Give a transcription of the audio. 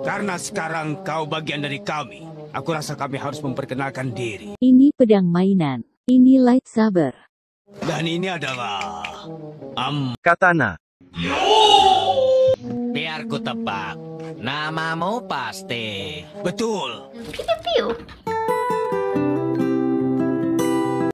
Karena sekarang kau bagian dari kami, aku rasa kami harus memperkenalkan diri. Ini pedang mainan. Ini lightsaber. Dan ini adalah... Am... Katana. Biar ku tebak. Namamu pasti. Betul. Piu piu.